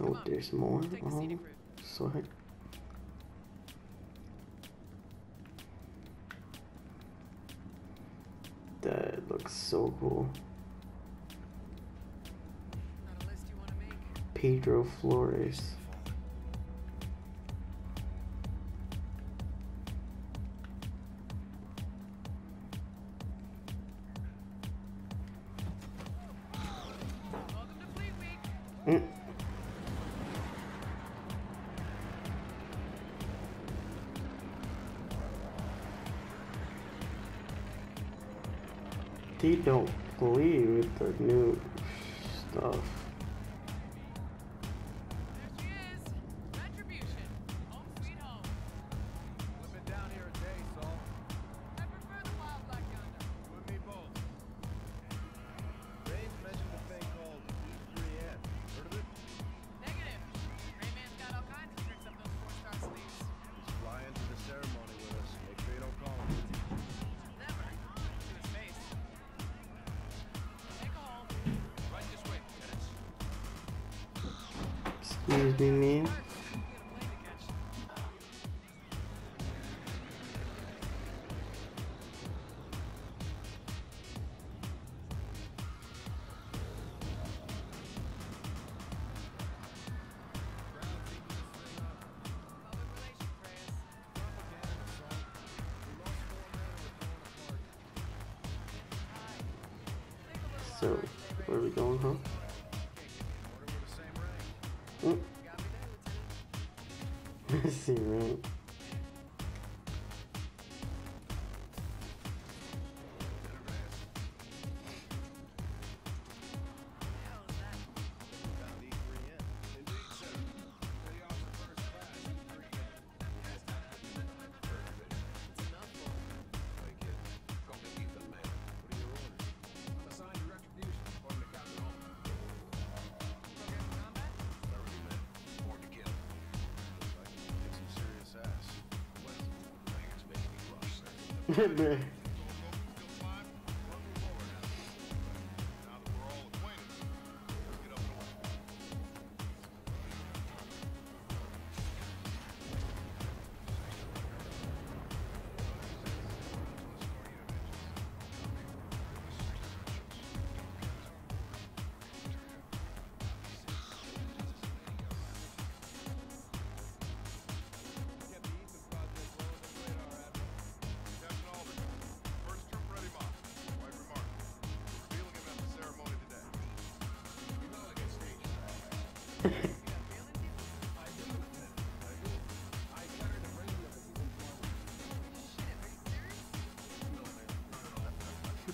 Oh, there's more. Oh, sorry. That looks so cool. Pedro Flores. new Excuse me, name. So, where are we going, huh? C'est vrai. man.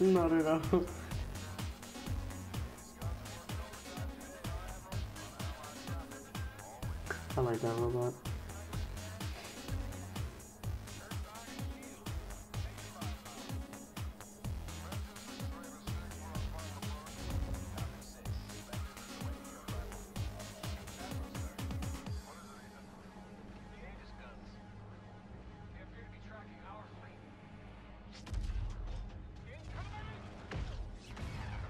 Not at all.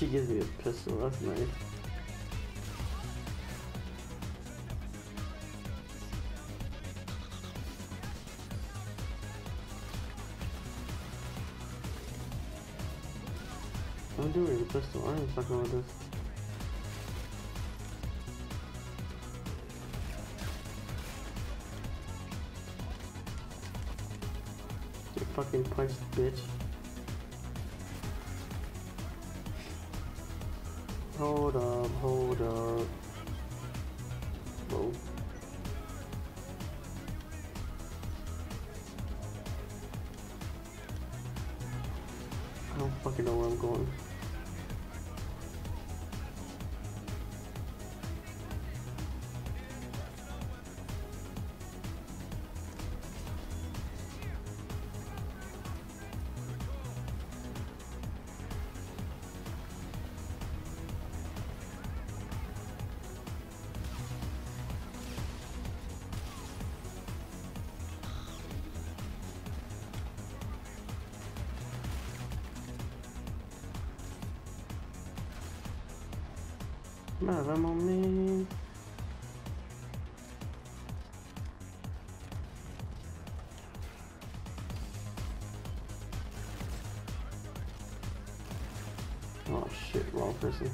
she gives me a pistol, that's nice. I'm doing a pistol, I ain't fucking with this. Fucking punched bitch. Hold up, hold up. Whoa. Of ammo. Oh shit, wrong person.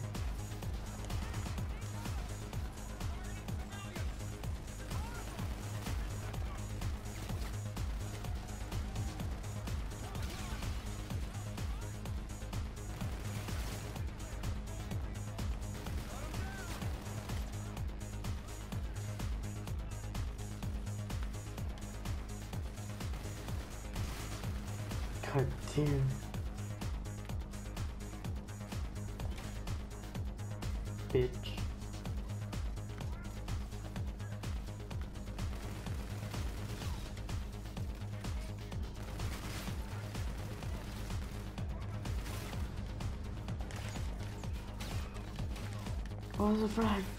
Damn. Bitch. Oh, a frag.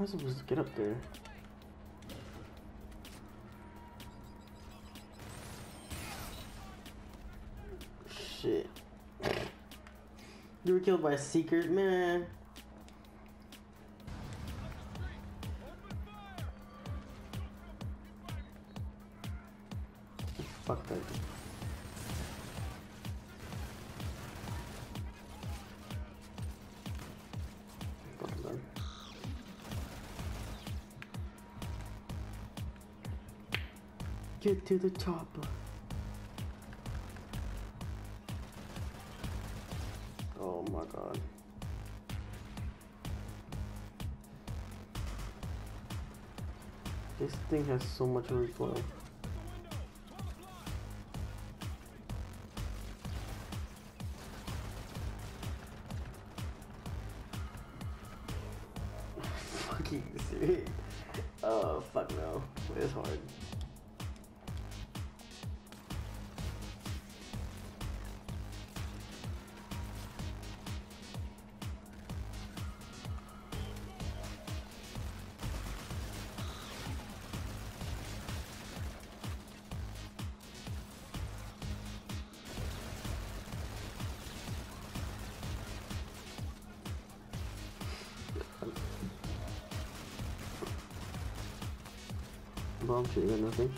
Am I supposed to get up there? Shit. You were killed by a secret man. To the chopper. Oh my god. This thing has so much recoil. Bomb shit, got nothing.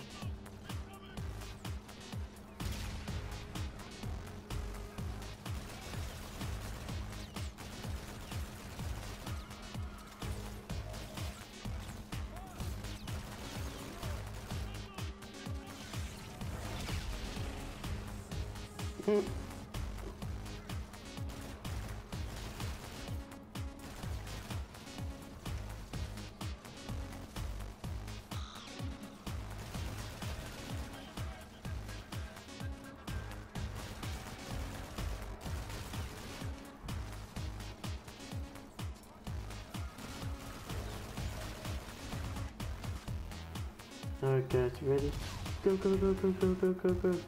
Go, go, go, go, go, go, go.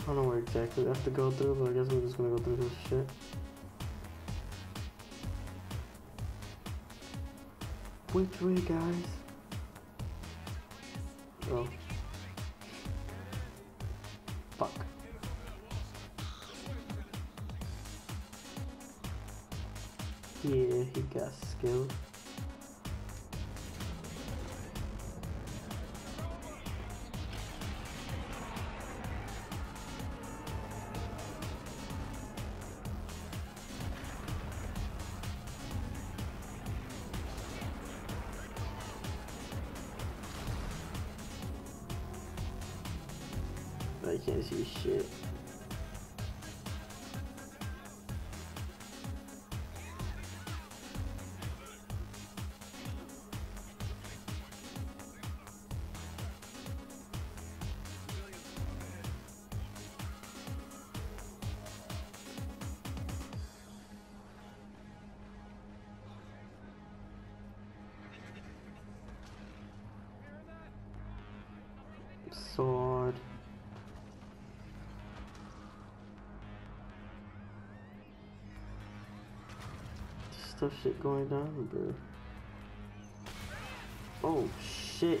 I don't know where exactly I have to go through, but I guess we're just gonna go through this shit. Which way, guys? Oh. Skilled. I can't see shit. Going bro. Oh shit.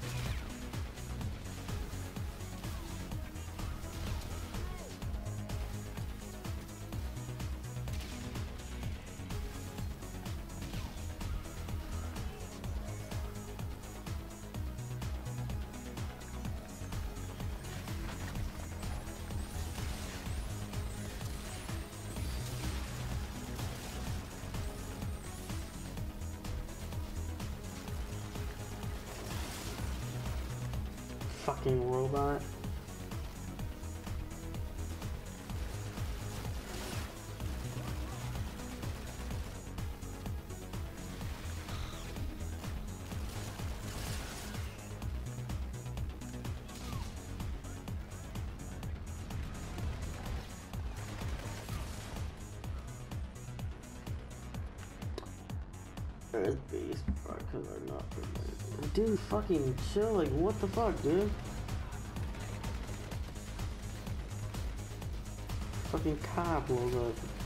Earth based because are not permitted. Dude, fucking chill. Like, what the fuck, dude? Fucking car blows up.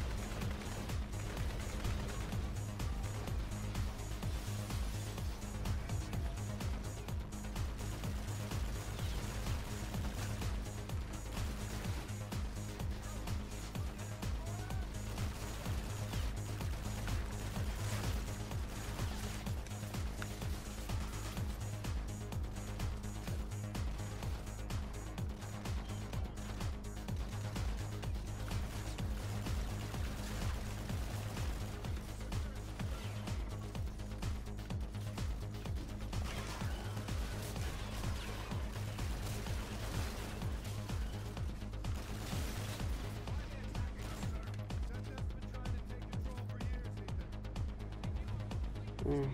Mm.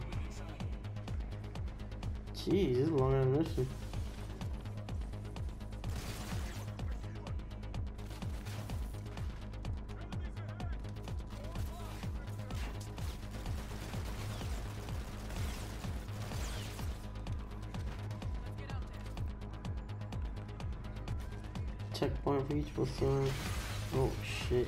Jeez, this is longer than this one. Checkpoint reach was Oh shit.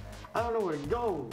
I don't know where to go.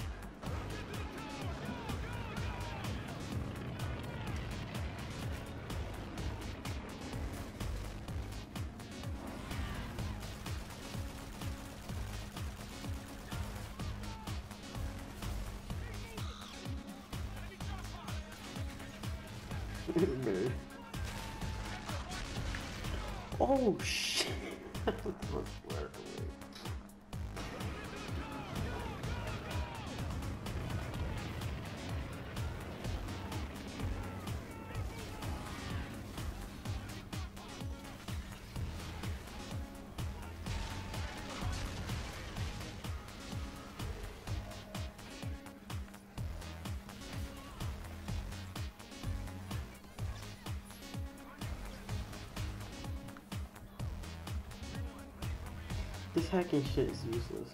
This hacking shit is useless.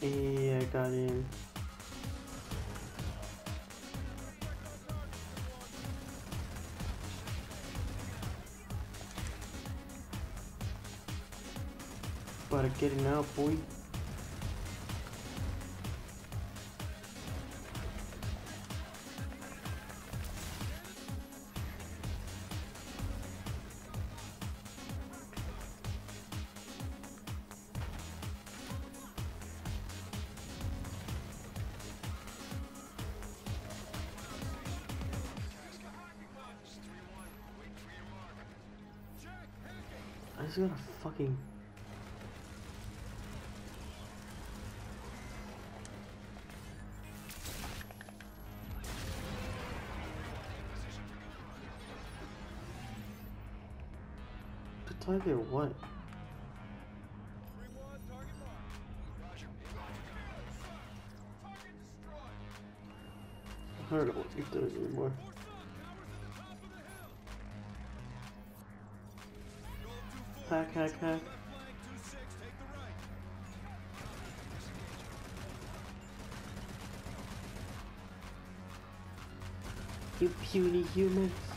Yeah, I got in. But getting out, boy. just gonna fucking... The target what? I don't know what to anymore. hack, hack, hack. You puny humans.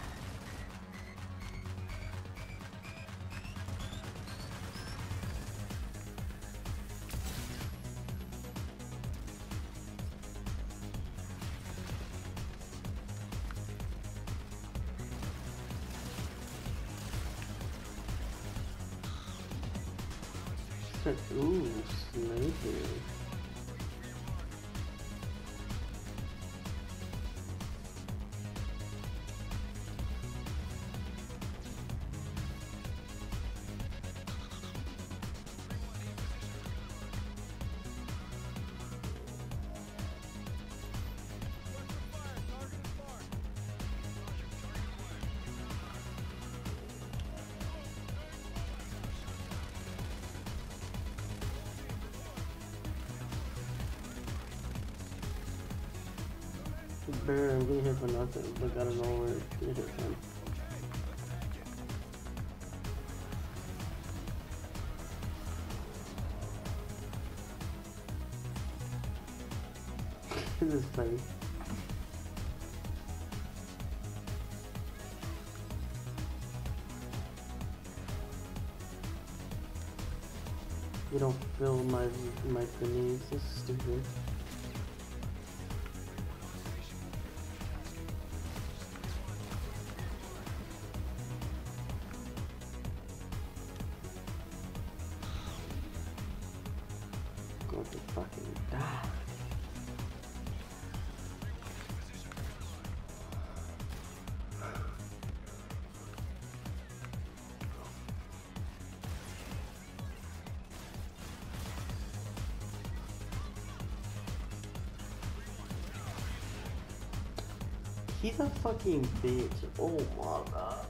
Bear, I'm getting hit for nothing. Like, out of nowhere, get hit from. this is funny. You don't feel my my feelings. This is stupid. Fucking bitch. Oh my god.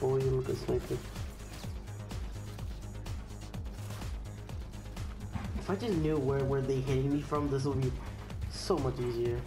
Boy, you look a sniper. If I just knew where where they hitting me from, this would be so much easier.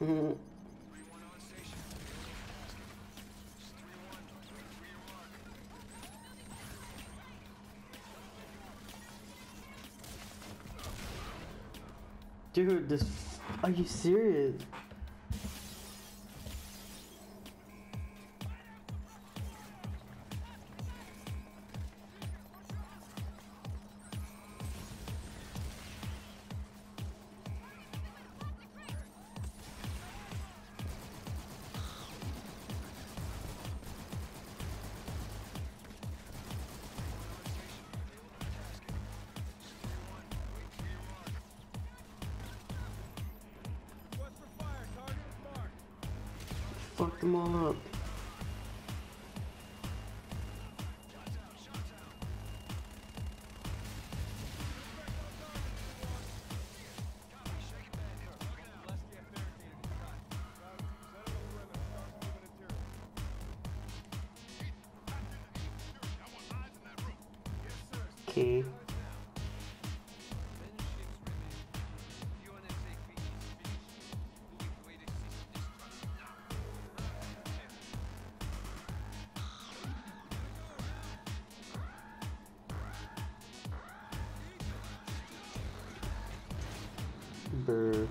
Dude, this. Are you serious? Them all up. Bitch.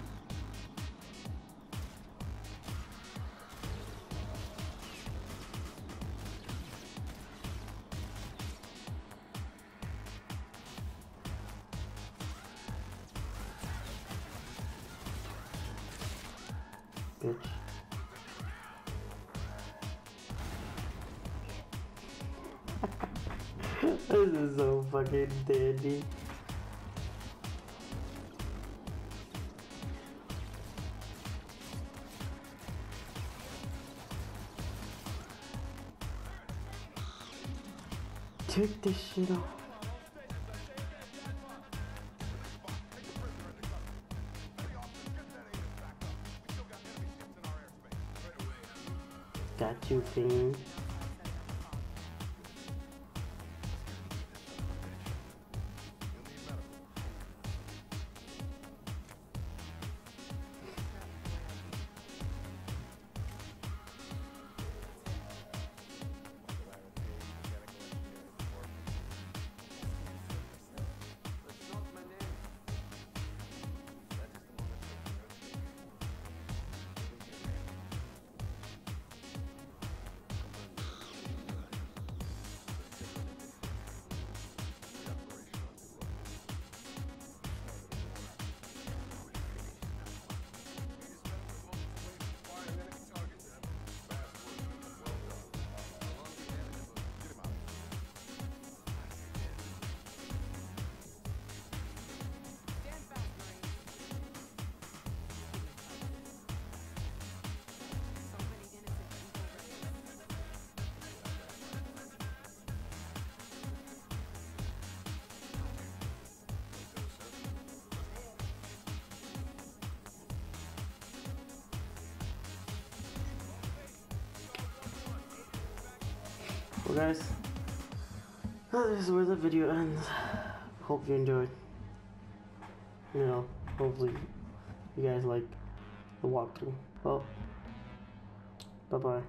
this is so fucking dandy. This shit. Got you, fiend. Well, guys, this is where the video ends. Hope you enjoyed. You know, hopefully you guys like the walkthrough. Well, bye bye.